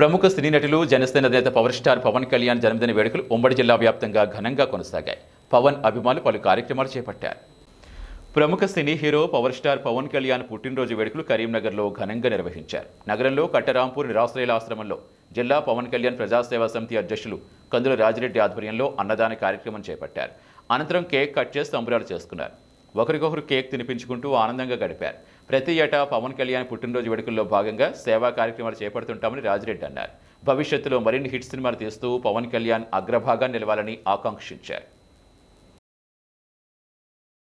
ప్రముఖ సినీ నటులు జనసేన నేత పవర్ స్టార్ పవన్ కళ్యాణ్ జన్మదిన వేడుకలు ఉమ్మడి జిల్లా వ్యాప్తంగా ఘనంగా కొనసాగాయి. పవన్ అభిమానులు పలు కార్యక్రమాలు చేపట్టారు. ప్రముఖ cine hero power star Pawan Kalyan పుట్టినరోజు వేడుకలు కరీంనగర్లో ఘనంగా నిర్వహించారు. నగరంలో కట్టరాంపూర్ నిరాశ్రయుల ఆశ్రమంలో జిల్లా పవన్ కళ్యాణ్ ప్రజాసేవా సమితి అధ్యక్షులు కందుల రాజిరెడ్డి ఆధ్వర్యంలో అన్నదాన కార్యక్రమం చేపట్టారు. అనంతరం కేక్ కట్ చేసి సంబరాలు చేసుకున్నారు. ఒకరికొకరు కేక్ తినిపించుకుంటూ ఆనందంగా గడిపారు. ప్రతి ఏటా పవన్ కళ్యాణ్ పుట్టినరోజు వేడుకల్లో భాగంగా సేవా కార్యక్రమాలు చేపడుతుంటామని రాజిరెడ్డి అన్నారు. భవిష్యత్తులో మరిన్ని హిట్ సినిమాలు తీస్తూ పవన్ కళ్యాణ్ అగ్రభాగాన్ని నిలవాలని ఆకాంక్షించారు.